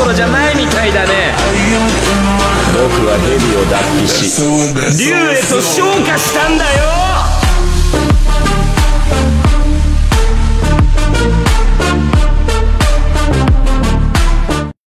ころじゃないみたいだね。僕は蛇を脱皮し竜へと昇華したんだよ。